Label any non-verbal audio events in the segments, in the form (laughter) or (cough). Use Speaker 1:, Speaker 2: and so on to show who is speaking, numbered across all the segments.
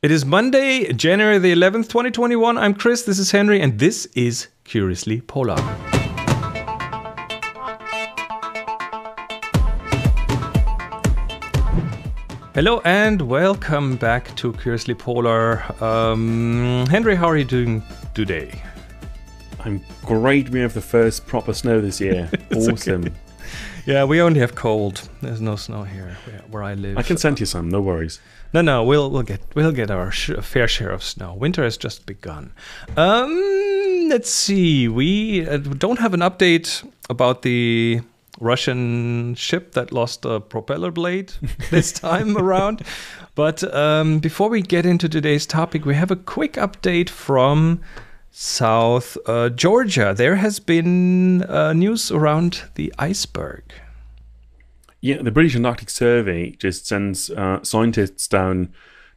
Speaker 1: It is Monday, January the 11th, 2021. I'm Chris, this is Henry, and this is Curiously Polar. Hello and welcome back to Curiously Polar. Um, Henry, how are you doing today?
Speaker 2: I'm great. We have the first proper snow this year. (laughs) awesome.
Speaker 1: okay. Yeah, we only have cold. There's no snow here where, where I live.
Speaker 2: I can send you some. No worries.
Speaker 1: No, no, we'll we'll get we'll get our sh- fair share of snow. Winter has just begun. Um, let's see. We uh, don't have an update about the Russian ship that lost a propeller blade (laughs) this time around. But um, before we get into today's topic, we have a quick update from South uh, Georgia. There has been uh, news around the iceberg.
Speaker 2: Yeah, the British Antarctic Survey just sends uh, scientists down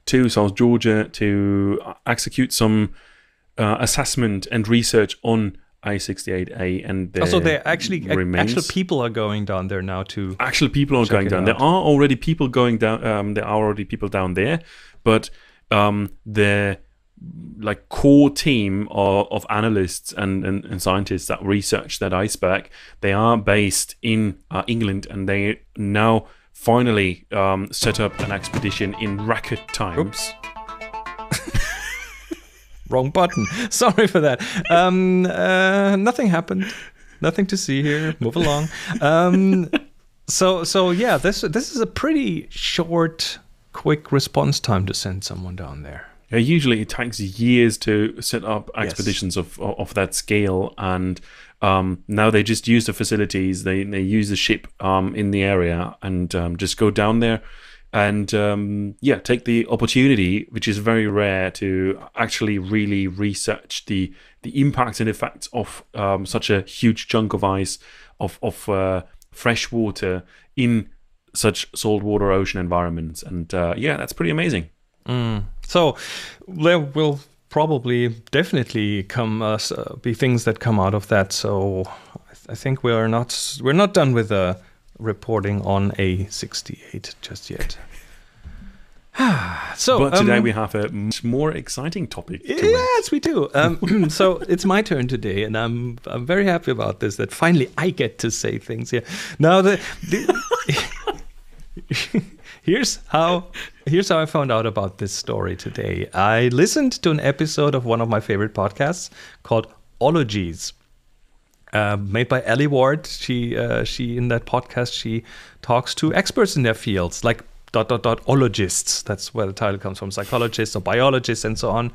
Speaker 2: to South Georgia to uh, execute some uh, assessment and research on A-68A and
Speaker 1: also there actually remains. actual people are going down there now to
Speaker 2: actual people are going down. Out. There are already people going down. Um, there are already people down there, but um, the like core team of, of analysts and, and, and, scientists that research that iceberg. They are based in uh, England and they now finally um, set up an expedition in record
Speaker 1: times. (laughs) Wrong button. (laughs) Sorry for that. Um, uh, nothing happened. Nothing to see here. Move along. Um, (laughs) so so yeah, this this is a pretty short, quick response time to send someone down there.
Speaker 2: Yeah, usually it takes years to set up expeditions yes. of of that scale, and um, now they just use the facilities. They they use the ship um, in the area and um, just go down there, and um, yeah, take the opportunity, which is very rare, to actually really research the the impacts and effects of um, such a huge chunk of ice of of uh, fresh water in such saltwater ocean environments, and uh, yeah, that's pretty amazing.
Speaker 1: Mm. So there will probably definitely come uh, uh, be things that come out of that. So I, th- I think we are not we're not done with the reporting on A68 just yet. (sighs)
Speaker 2: so, but today um, we have a much more exciting topic.
Speaker 1: yes, we do. Um, (clears throat) so it's my turn today, and I'm I'm very happy about this. That finally I get to say things here. Now the, the (laughs) (laughs) here's how here's how I found out about this story today. I listened to an episode of one of my favorite podcasts called Ologies. Uh, made by Alie Ward. She uh, she in that podcast she talks to experts in their fields, like dot dot dot ologists. That's where the title comes from, psychologists or biologists and so on.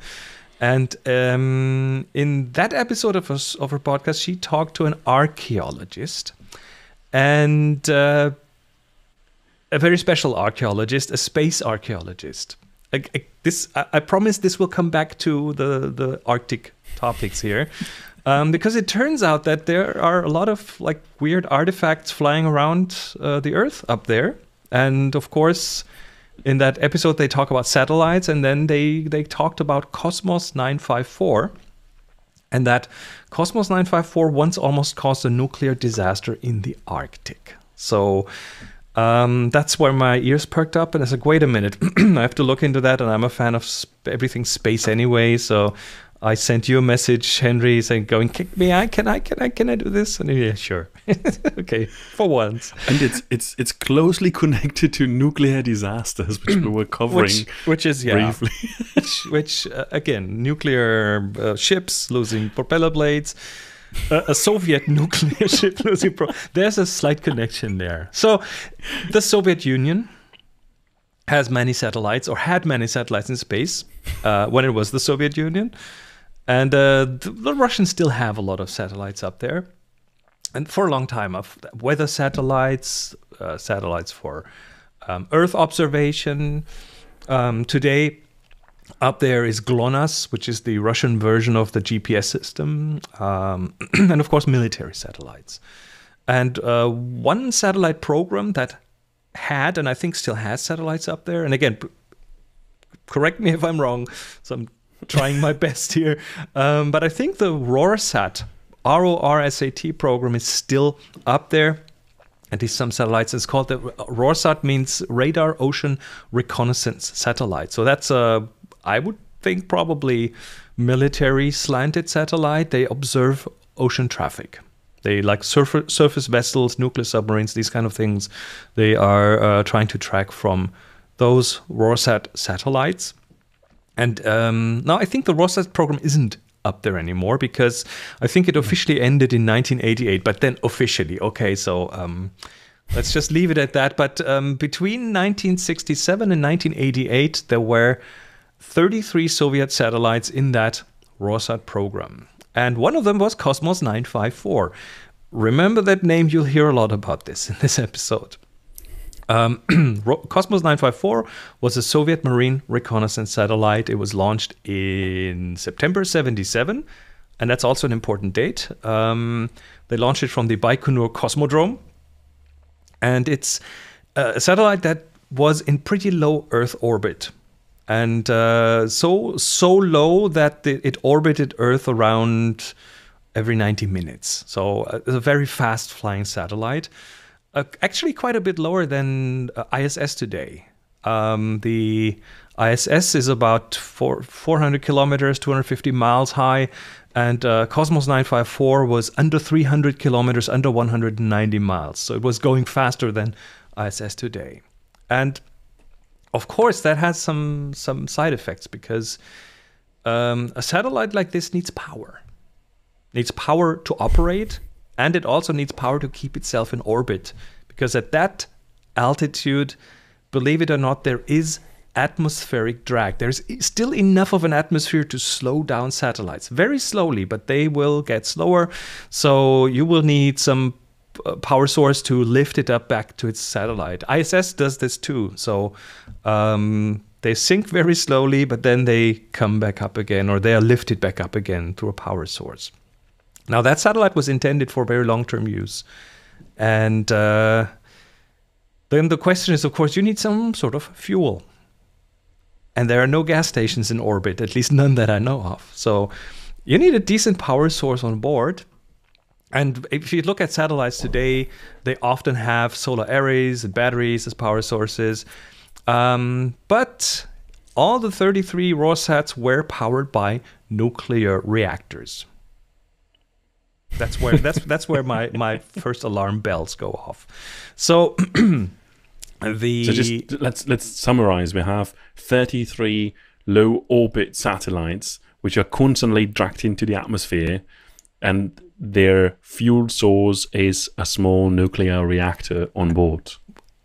Speaker 1: And um, in that episode of her, of her podcast, she talked to an archaeologist, and uh, a very special archaeologist, a space archaeologist. I, I, this I, I, promise this will come back to the the Arctic topics here, (laughs) um, because it turns out that there are a lot of like weird artifacts flying around uh, the Earth up there, and of course. In that episode, they talk about satellites, and then they they talked about Cosmos 954, and that Cosmos 954 once almost caused a nuclear disaster in the Arctic. So um, that's where my ears perked up, and I said, "Wait a minute, (clears throat) I have to look into that." And I'm a fan of sp- everything space anyway, so I sent you a message, Henry, saying, "Going, kick me! I can, I can, I can, I do this?" And yeah, sure, (laughs) okay, for once.
Speaker 2: And it's it's it's closely connected to nuclear disasters, which we were covering,
Speaker 1: which, which is yeah, briefly. which, which uh, again, nuclear uh, ships losing propeller blades a, a Soviet (laughs) nuclear ship (laughs) pro. There's a slight connection there. So, the Soviet Union has many satellites or had many satellites in space uh, when it was the Soviet Union, and uh, the, the, Russians still have a lot of satellites up there, and for a long time of weather satellites, uh, satellites for um, Earth observation. Um, today, up there is GLONASS, which is the Russian version of the GPS system, um, (clears throat) and of course, military satellites. And uh, one satellite program that had, and I think still has satellites up there, and again, correct me if I'm wrong, so I'm trying my (laughs) best here, um, but I think the RORSAT, R O R S A T program is still up there. At least some satellites. It's called the RORSAT means Radar Ocean Reconnaissance Satellite. So that's a I would think probably military slanted satellite. They observe ocean traffic. They like surf- surface vessels, nuclear submarines, these kind of things. They are uh, trying to track from those RORSAT satellites. And um, now I think the RORSAT program isn't up there anymore because I think it officially ended in 1988, but then officially, okay, so um, let's just leave it at that. But um, between 1967 and 1988, there were 33 Soviet satellites in that RORSAT program. And one of them was Cosmos 954. Remember that name, you'll hear a lot about this in this (laughs) episode. Um, (clears throat) Cosmos 954 was a Soviet marine reconnaissance satellite. It was launched in September 77, and that's also an important date. Um, they launched it from the Baikonur Cosmodrome, and it's a satellite that was in pretty low Earth orbit, and uh, so so low that it orbited Earth around every 90 minutes. So uh, it's a very fast flying satellite uh, actually quite a bit lower than uh, ISS today. Um, the ISS is about four, 400 kilometers, 250 miles high, and uh, Cosmos 954 was under 300 kilometers, under 190 miles. So it was going faster than ISS today. And of course, that has some some side effects because um, a satellite like this needs power. needs power to operate and it also needs power to keep itself in orbit. Because at that altitude, believe it or not, there is atmospheric drag. There's still enough of an atmosphere to slow down satellites. Very slowly, but they will get slower. So you will need some power source to lift it up back to its satellite. ISS does this too. So um, they sink very slowly, but then they come back up again, or they are lifted back up again through a power source. Now, that satellite was intended for very long term use. And uh, then the question is, of course, you need some sort of fuel. And there are no gas stations in orbit, at least none that I know of. So you need a decent power source on board. And if you look at satellites today, they often have solar arrays and batteries as power sources. Um, but all the 33 RORSATs were powered by nuclear reactors. That's where (laughs) that's that's where my my first alarm bells go off. So (clears throat) the
Speaker 2: so just let's let's summarize. We have 33 low orbit satellites which are constantly dragged into the atmosphere, and their fuel source is a small nuclear reactor on board.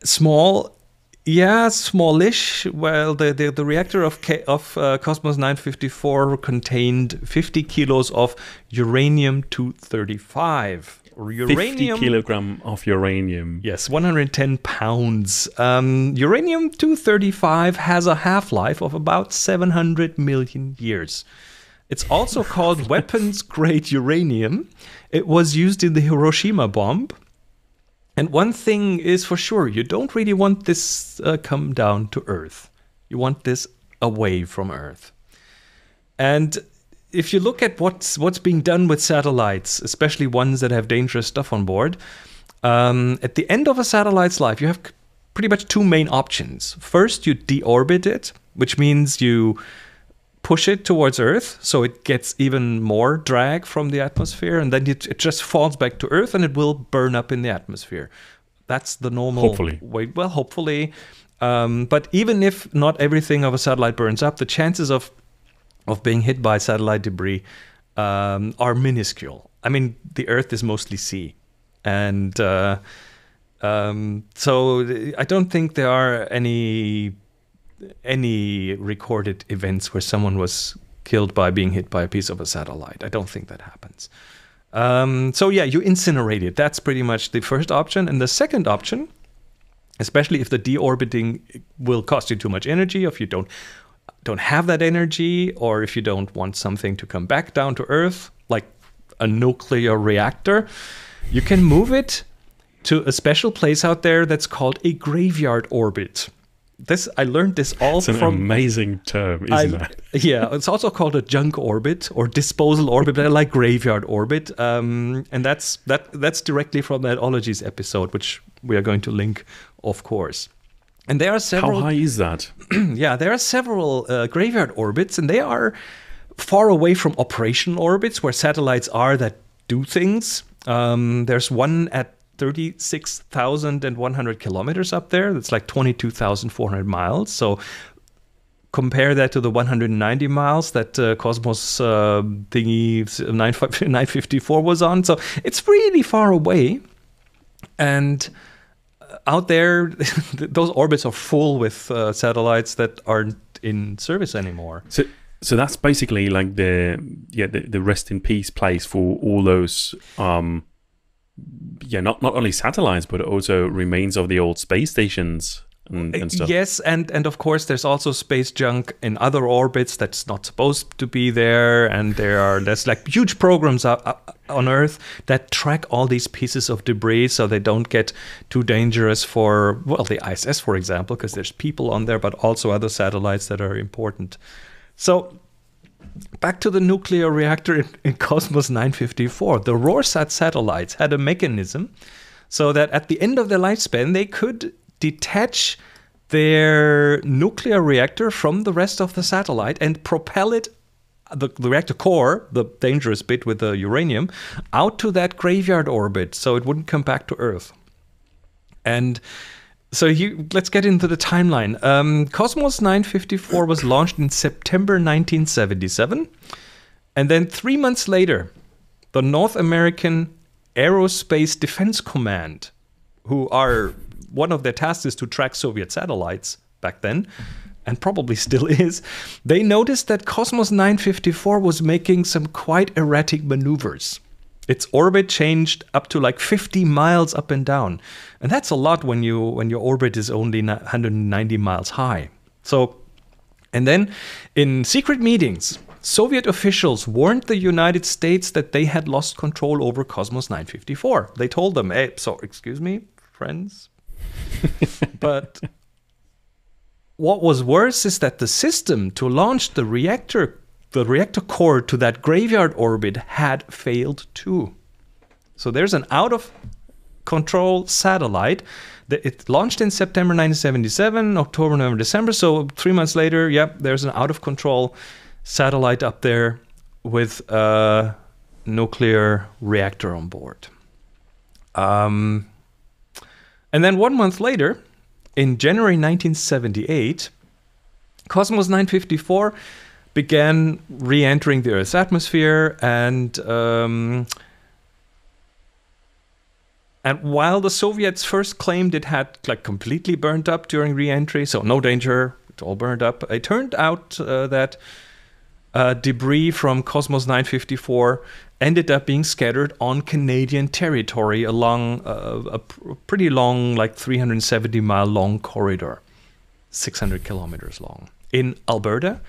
Speaker 1: Small yeah, smallish. Well, the, the, the reactor of K, of uh, Cosmos 954 contained 50 kilos of uranium 235.
Speaker 2: Uranium, 50 kilogram of uranium.
Speaker 1: Yes, 110 pounds. Um, uranium 235 has a half life of about 700 million years. It's also called (laughs) weapons grade uranium. It was used in the Hiroshima bomb and one thing is for sure, you don't really want this uh, come down to Earth. You want this away from Earth. And if you look at what's what's being done with satellites, especially ones that have dangerous stuff on board, um, at the end of a satellite's life, you have pretty much two main options. First, you deorbit it, which means you push it towards Earth, so it gets even more drag from the atmosphere, and then it, it just falls back to Earth and it will burn up in the atmosphere. That's the normal
Speaker 2: hopefully.
Speaker 1: way. Well, hopefully. Um, but even if not everything of a satellite burns up, the chances of of being hit by satellite debris um, are minuscule. I mean, the Earth is mostly sea, and uh, um, so I don't think there are any any recorded events where someone was killed by being hit by a piece of a satellite. I don't think that happens. Um, so yeah, you incinerate it. That's pretty much the first option. And the second option, especially if the deorbiting will cost you too much energy, if you don't don't have that energy, or if you don't want something to come back down to Earth, like a nuclear reactor, you can move it to a special place out there that's called a graveyard orbit this I learned this all
Speaker 2: it's an
Speaker 1: from
Speaker 2: amazing term, isn't I, it? (laughs)
Speaker 1: yeah, it's also called a junk orbit or disposal orbit, but I like graveyard orbit. Um, and that's that that's directly from that ologies episode, which we are going to link, of course. And there are several.
Speaker 2: How high is that? (clears throat)
Speaker 1: yeah, there are several uh, graveyard orbits, and they are far away from operational orbits where satellites are that do things. Um, there's one at 36,100 kilometers up there. That's like 22,400 miles. So compare that to the 190 miles that uh, Cosmos uh, thingy (laughs) 954 (laughs) was on. So it's really far away. And uh, out there, (laughs) those orbits are full with uh, satellites that aren't in service anymore.
Speaker 2: So, so that's basically like the yeah the, the rest in peace place for all those um yeah not not only satellites but also remains of the old space stations and, uh, and stuff.
Speaker 1: Yes, and and of course there's also space junk in other orbits that's not supposed to be there, and there are there's like huge programs on Earth that track all these pieces of debris so they don't get too dangerous for well the ISS for example, because there's people on there, but also other satellites that are important. So back to the nuclear reactor in, in Cosmos 954, the RORSAT satellites had a mechanism so that at the end of their lifespan they could detach their nuclear reactor from the rest of the satellite and propel it the, the, reactor core, the dangerous bit with the uranium, out to that graveyard orbit so it wouldn't come back to Earth. And so let's get into the timeline. Um, Cosmos 954 was launched in September 1977. And then three months later, the North American Aerospace Defense Command, who are one of their tasks is to track Soviet satellites back then, and probably still (laughs) is, they noticed that Cosmos 954 was making some quite erratic maneuvers. Its orbit changed up to like 50 miles up and down. And that's a lot when you when your orbit is only 190 miles high. So and then in secret meetings, Soviet officials warned the United States that they had lost control over Cosmos 954. They told them, "Hey, so excuse me, friends, (laughs) but what was worse is that the system to launch the reactor the reactor core to that graveyard orbit had failed too. So there's an out of control satellite. It launched in September 1977, October, November, December. So three months later, yep, there's an out of control satellite up there with a nuclear reactor on board. Um, and then one month later, in January 1978, Cosmos 954 began re entering the Earth's atmosphere and. Um, and while the Soviets first claimed it had like completely burned up during re-entry, so no danger, it all burned up, it turned out uh, that uh, debris from Cosmos 954 ended up being scattered on Canadian territory along a, a pr pretty long, like 370 mile long corridor, 600 kilometers long, in Alberta,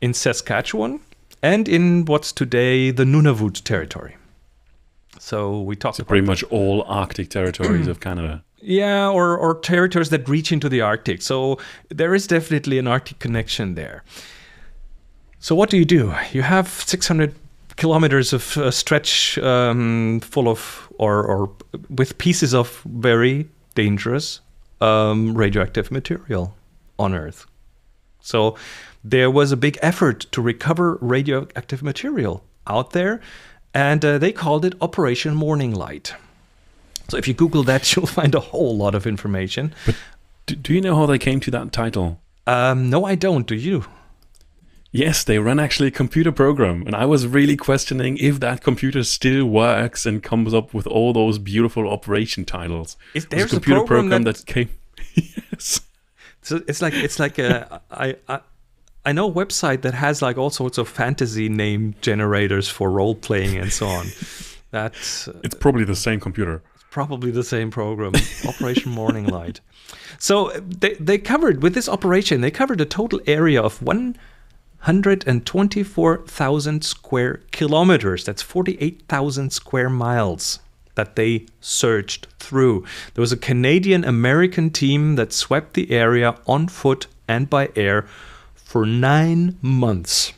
Speaker 1: in Saskatchewan, and in what's today the Nunavut territory. So we talked
Speaker 2: so pretty much all Arctic territories of Canada.
Speaker 1: Yeah, or, or territories that reach into the Arctic. So there is definitely an Arctic connection there. So what do you do? You have 600 kilometers of uh, stretch um, full of or, or with pieces of very dangerous um, radioactive material on Earth. So there was a big effort to recover radioactive material out there, and uh, they called it Operation Morning Light. So if you Google that, (laughs) you'll find a whole lot of information.
Speaker 2: But do, do you know how they came to that title?
Speaker 1: Um, no, I don't. Do you?
Speaker 2: Yes, they run actually a computer program, and I was really questioning if that computer still works and comes up with all those beautiful operation titles.
Speaker 1: If there's a computer a program, program that... that, came, (laughs)
Speaker 2: yes.
Speaker 1: So it's like it's like a I, I I know a website that has like all sorts of fantasy name generators for role playing and so on. (laughs) That's
Speaker 2: uh, it's probably the same computer.
Speaker 1: It's probably the same program, Operation Morning Light. So they they covered with this operation they covered a total area of one 124,000 square kilometers. That's 48,000 square miles that they searched through. There was a Canadian American team that swept the area on foot and by air for nine months.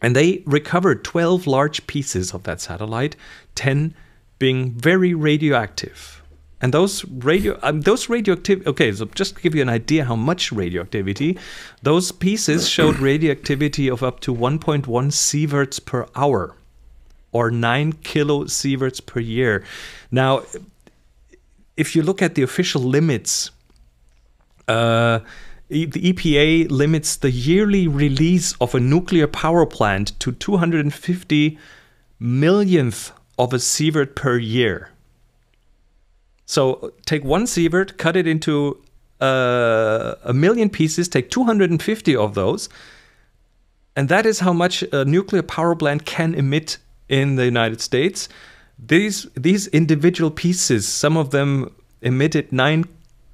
Speaker 1: And they recovered 12 large pieces of that satellite, 10 being very radioactive. And those radio, um, those radioactivity. Okay, so just to give you an idea how much radioactivity, those pieces showed (coughs) radioactivity of up to 1.1 sieverts per hour, or nine kilo sieverts per year. Now, if you look at the official limits, uh, the EPA limits the yearly release of a nuclear power plant to 250 millionth of a sievert per year. So take one sievert, cut it into uh, a million pieces, take 250 of those, and that is how much a nuclear power plant can emit in the United States. These these individual pieces, some of them emitted nine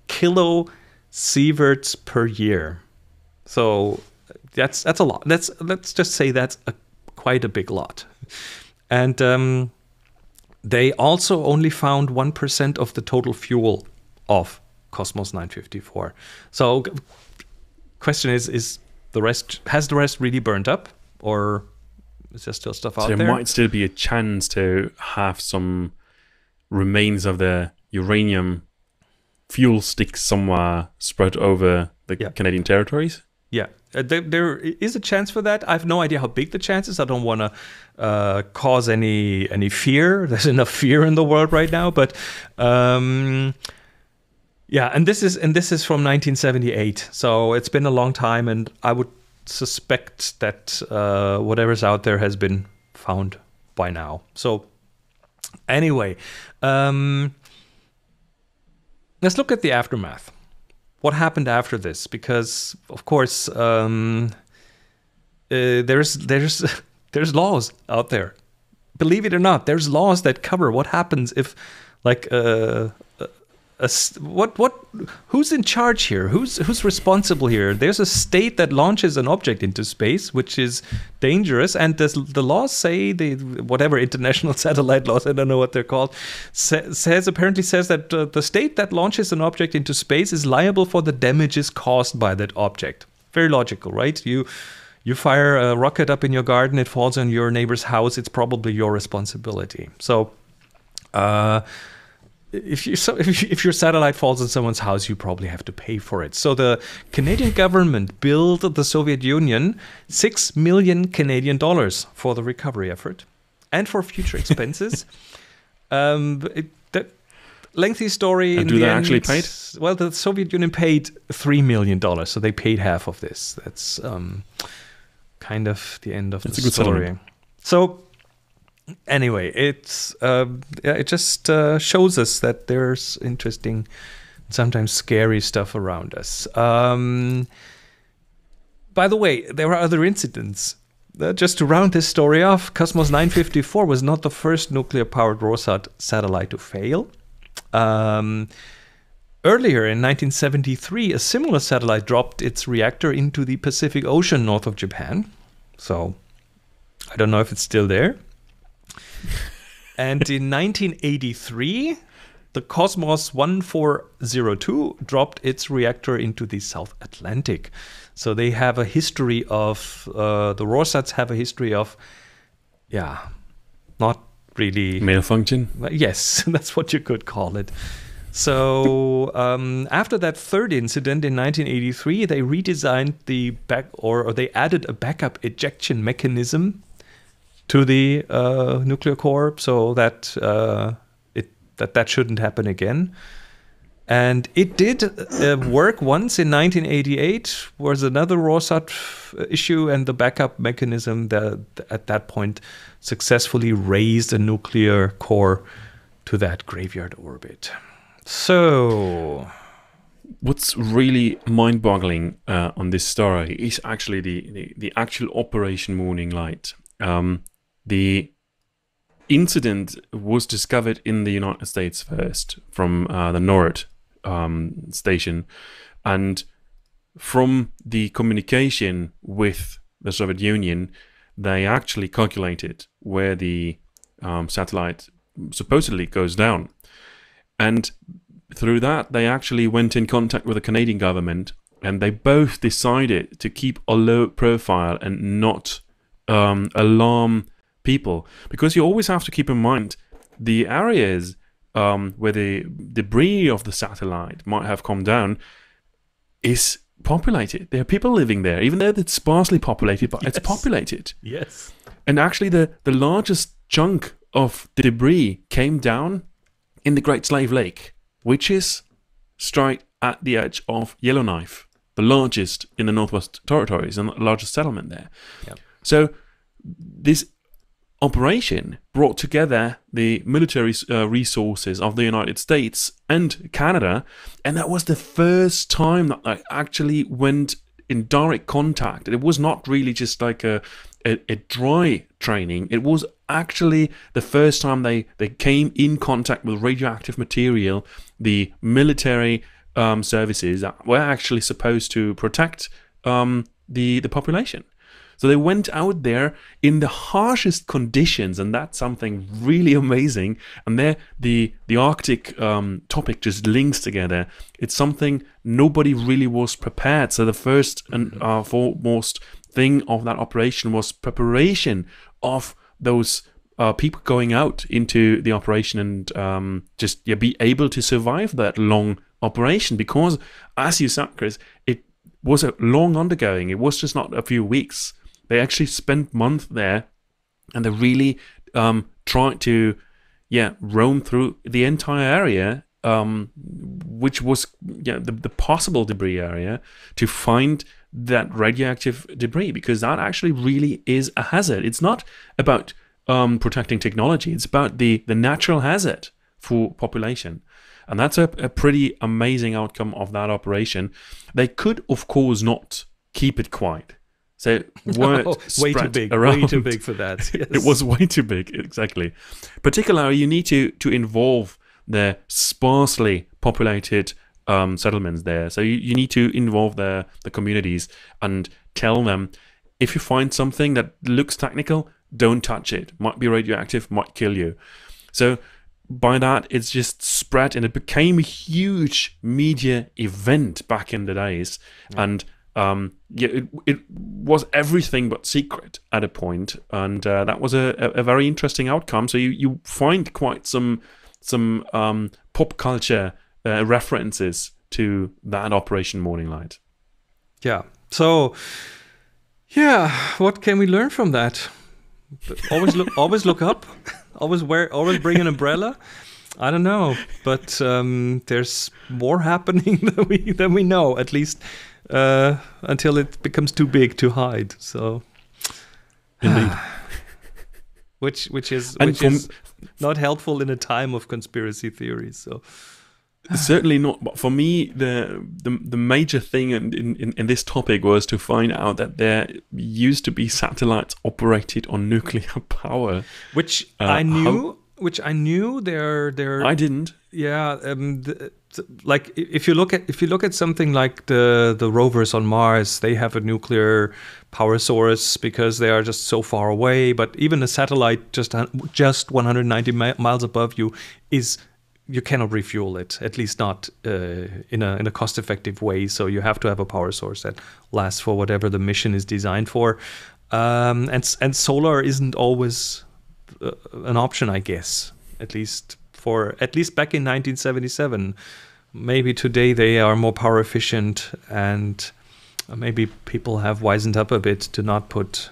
Speaker 1: kilo sieverts per year. So that's that's a lot. Let's let's just say that's a, quite a big lot. And um, they also only found 1% of the total fuel of Cosmos 954. So question is is the rest has the rest really burned up or is there still stuff out
Speaker 2: there?
Speaker 1: There
Speaker 2: might still be a chance to have some remains of the uranium fuel sticks somewhere spread over the yeah. Canadian territories.
Speaker 1: Yeah, uh, there, there is a chance for that. I have no idea how big the chance is. I don't want to uh, cause any any fear. (laughs) There's enough fear in the world right now, but um, yeah, and this is and this is from 1978, so it's been a long time, and I would suspect that uh, whatever's out there has been found by now. So anyway, um, let's look at the aftermath what happened after this? Because of course, um, uh, there's there's (laughs) there's laws out there. Believe it or not, there's laws that cover what happens if, like, uh, a, what what who's in charge here? Who's who's responsible here? There's a state that launches an object into space, which is dangerous, and the the laws say the whatever international (laughs) satellite laws I don't know what they're called sa- says apparently says that uh, the state that launches an object into space is liable for the damages caused by that object. Very logical, right? You you fire a rocket up in your garden, it falls on your neighbor's house, it's probably your responsibility. So. Uh, if you so if, if your satellite falls in someone's house, you probably have to pay for it. So the Canadian government billed the Soviet Union six million Canadian dollars for the recovery effort and for future expenses. (laughs) um, it, the lengthy story.
Speaker 2: And do they end, actually paid?
Speaker 1: Well, the Soviet Union paid three million dollars, so they paid half of this. That's um, kind of the end of That's the story. Settlement. So anyway, it's uh, it just uh, shows us that there's interesting, sometimes scary stuff around us. Um, by the way, there are other incidents. Uh, just to round this story off, Cosmos 954 was not the first nuclear-powered RORSAT satellite to fail. Um, earlier in 1973, a similar satellite dropped its reactor into the Pacific Ocean north of Japan. So I don't know if it's still there (laughs) and in 1983, the Cosmos 1402 dropped its reactor into the South Atlantic. So they have a history of, uh, the RORSATs have a history of, yeah, not really.
Speaker 2: Malfunction?
Speaker 1: Yes, (laughs) that's what you could call it. So um, after that third incident in 1983, they redesigned the back, or, or they added a backup ejection mechanism to the uh, nuclear core, so that uh, it that that shouldn't happen again. And it did uh, work once in 1988. Was another RORSAT issue, and the backup mechanism that at that point successfully raised a nuclear core to that graveyard orbit. So
Speaker 2: what's really mind-boggling uh, on this story is actually the, the, the actual operation morning light um, the incident was discovered in the United States first from uh, the NORAD um, station, and from the communication with the Soviet Union, they actually calculated where the um, satellite supposedly goes down, and through that they actually went in contact with the Canadian government, and they both decided to keep a low profile and not um, alarm people because you always have to keep in mind the areas um, where the debris of the satellite might have come down is populated. There are people living there, even though it's sparsely populated, but yes. it's populated.
Speaker 1: Yes.
Speaker 2: And actually, the, the largest chunk of the debris came down in the Great Slave Lake, which is straight at the edge of Yellowknife, the largest in the Northwest Territories and the largest settlement there. Yep. So this operation brought together the military uh, resources of the United States and Canada, and that was the first time that I actually went in direct contact. It was not really just like a, a, a dry training. It was actually the first time they, they came in contact with radioactive material. The military um, services were actually supposed to protect um, the the population. So they went out there in the harshest conditions, and that's something really amazing. And there, the the Arctic um, topic just links together. It's something nobody really was prepared. So the first and uh, foremost thing of that operation was preparation of those uh, people going out into the operation and um, just yeah, be able to survive that long operation because, as you said, Chris, it was a long undergoing. It was just not a few weeks. They actually spent months there, and they really um, tried to, yeah, roam through the entire area, um, which was yeah the, the possible debris area, to find that radioactive debris because that actually really is a hazard. It's not about um, protecting technology; it's about the the natural hazard for population. And that's a, a pretty amazing outcome of that operation. They could, of course, not keep it quiet. So (laughs) word no,
Speaker 1: way too big, around. way too big (laughs) for that. (laughs)
Speaker 2: Yes. it was way too big, exactly. Particularly, you need to to involve the sparsely populated um, settlements there. So you, you need to involve the the communities and tell them if you find something that looks technical, don't touch it. Might be radioactive, might kill you. So by that, it's just spread and it became a huge media event back in the days. Yeah. And um, yeah, it, it was everything but secret at a point, and uh, that was a, a, very interesting outcome. So you, you find quite some some um, pop culture uh, references to that Operation Morning Light.
Speaker 1: Yeah. So, yeah, what can we learn from that? Always look, always look up. Always wear, always bring an umbrella. I don't know, but um, there's more happening (laughs) than we than we know. At least uh, until it becomes too big to hide. So, (sighs)
Speaker 2: indeed, (laughs)
Speaker 1: which which is and which is not helpful in a time of conspiracy theories. So. (sighs)
Speaker 2: Certainly not. But for me, the the, the major thing in, in, in this topic was to find out that there used to be satellites operated on nuclear (laughs) power,
Speaker 1: which uh, I knew. How, which I knew. They're they're.
Speaker 2: I didn't.
Speaker 1: Yeah, um, the, like if you look at if you look at something like the the rovers on Mars, they have a nuclear power source because they are just so far away. But even a satellite just just 190 miles above you is you cannot refuel it, at least not uh, in a in a cost effective way. So you have to have a power source that lasts for whatever the mission is designed for. Um, and and solar isn't always uh, an option, I guess. At least for at least back in 1977. Maybe today they are more power efficient, and maybe people have wisened up a bit to not put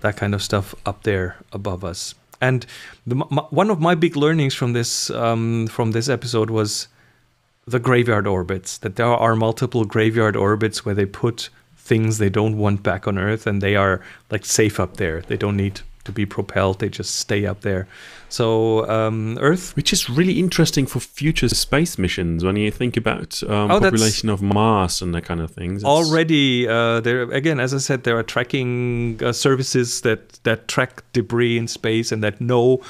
Speaker 1: that kind of stuff up there above us. And the, my, one of my big learnings from this um, from this episode was the graveyard orbits. That there are multiple graveyard orbits where they put things they don't want back on Earth, and they are like safe up there. They don't need to be propelled; they just stay up there. So um, Earth,
Speaker 2: which is really interesting for future space missions when you think about um, oh, population of Mars and that kind of things.
Speaker 1: Already, uh, there again, as I said, there are tracking uh, services that that track debris in space and that know,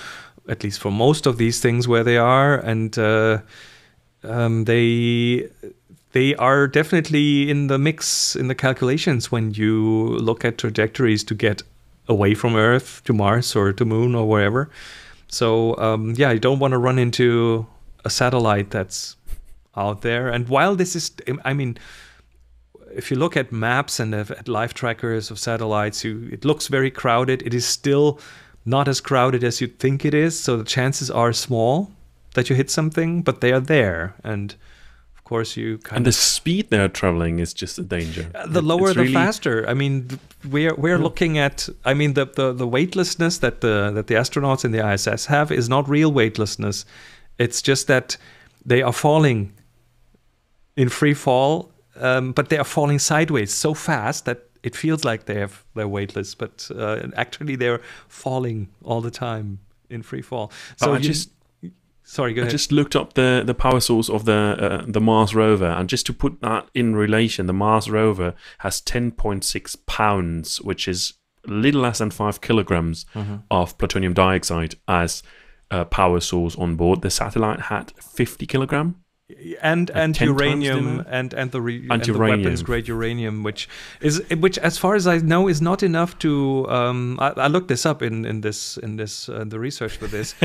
Speaker 1: at least for most of these things, where they are, and uh, um, they they are definitely in the mix in the calculations when you look at trajectories to get away from Earth to Mars or to Moon or wherever. So um, yeah, you don't want to run into a satellite that's out there. And while this is, I mean, if you look at maps and at live trackers of satellites, you, it looks very crowded. It is still not as crowded as you'd think it is, so the chances are small that you hit something, but they are there, and course you kind
Speaker 2: and the speed they're traveling is just a danger.
Speaker 1: Uh, the lower, the really... faster. I mean, we're we're yeah. looking at. I mean, the, the the weightlessness that the that the astronauts in the ISS have is not real weightlessness. It's just that they are falling in free fall, um, but they are falling sideways so fast that it feels like they have they're weightless, but uh, actually they're falling all the time in free fall.
Speaker 2: So I just
Speaker 1: sorry, go
Speaker 2: I just looked up the the power source of the uh, the Mars rover, and just to put that in relation, the Mars rover has 10.6 pounds, which is a little less than five kilograms mm-hmm. of plutonium dioxide as a power source on board. The satellite had 50 kilogram
Speaker 1: and and uranium and and the, re- and, the weapons grade uranium, which is which as far as I know is not enough to. Um, I, I, looked this up in in this in this uh, the research for this. (laughs)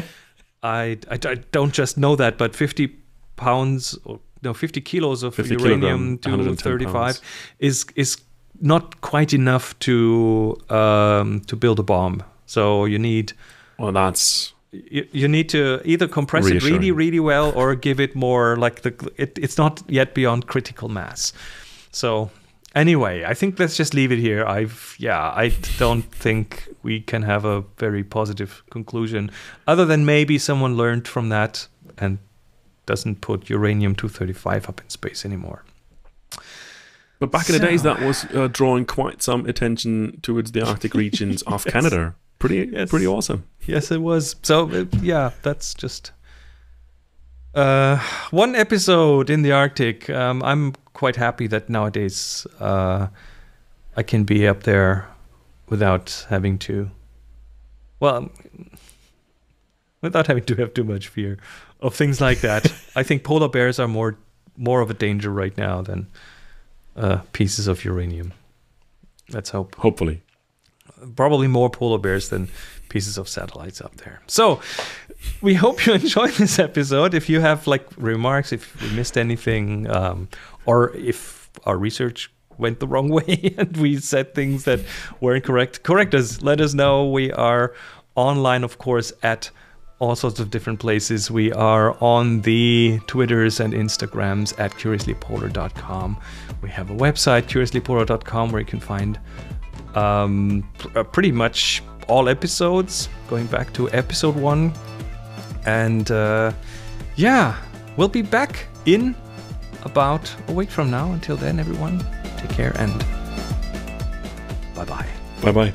Speaker 1: I, I, I don't just know that, but fifty pounds or no fifty kilos of 50 uranium two thirty five is is not quite enough to um, to build a bomb. So you need.
Speaker 2: Well, that's
Speaker 1: you, you need to either compress it really really well or give it more like the it, it's not yet beyond critical mass so anyway i think let's just leave it here i've yeah i don't think we can have a very positive conclusion other than maybe someone learned from that and doesn't put uranium 235 up in space anymore
Speaker 2: but back so. in the days that was uh, drawing quite some attention towards the arctic (laughs) regions of yes. canada pretty yes. pretty awesome.
Speaker 1: Yes, it was. So uh, yeah, that's just uh, one episode in the Arctic. Um, I'm quite happy that nowadays uh, I can be up there without having to. Well, without having to have too much fear of things like that. (laughs) I think polar bears are more more of a danger right now than uh, pieces of uranium. Let's hope.
Speaker 2: Hopefully
Speaker 1: probably more polar bears than pieces of satellites up there. So we hope you (laughs) enjoyed this episode. If you have like remarks, if we missed anything, um, or if our research went the wrong (laughs) way and we said things that were incorrect, correct, us. Let us know. We are online, of course, at all sorts of different places. We are on the Twitters and Instagrams at curiouslypolar.com. We have a website, curiouslypolar.com, where you can find um, uh, pretty much all episodes, going back to episode one. And uh, yeah, we'll be back in about a week from now. Until then, everyone, take care and bye bye.
Speaker 2: Bye bye.